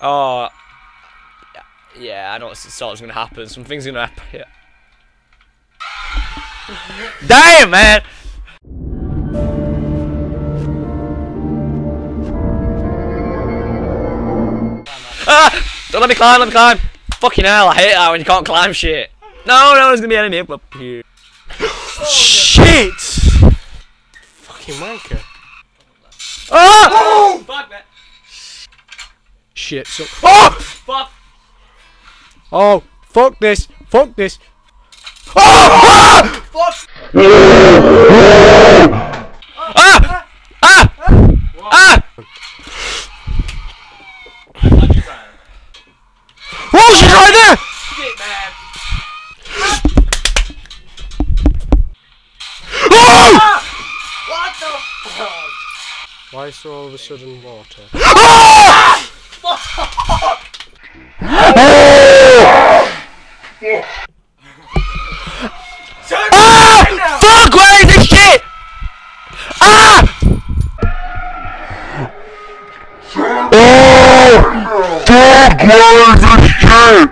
Oh. Yeah, I know what's sort's gonna happen. Something's gonna happen. Yeah. Damn, man! Ah! Don't let me climb, let me climb! Fucking hell, I hate that when you can't climb shit. No, no, there's gonna be an enemy up here. Shit! Fucking wanker. Ah! Fuck, man. Shit, so. Oh! Fuck! Oh, fuck this. Fuck this. Ah! Ah! Ah! Oh, she's right there! Shit, man. Oh! What the fuck? Why is there all of a sudden water? Ah! Fuck, is this shit? Ah! Fuck, is this shit?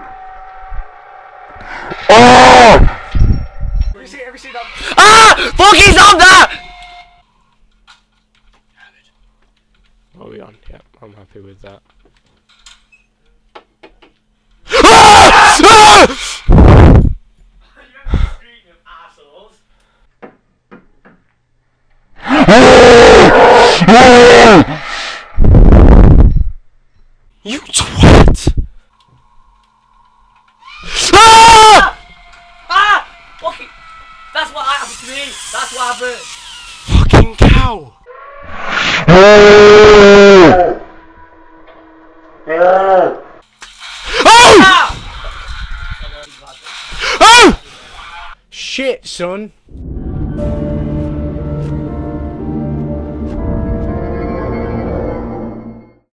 Oh! Ah! Fuck, he's on that! Are we on? Yep, I'm happy with that. Ah! Ah! You twat! Ah! Ah! Fucking. That's what happened to me. That's what happened. Fucking cow! Oh! Ah! Shit, son!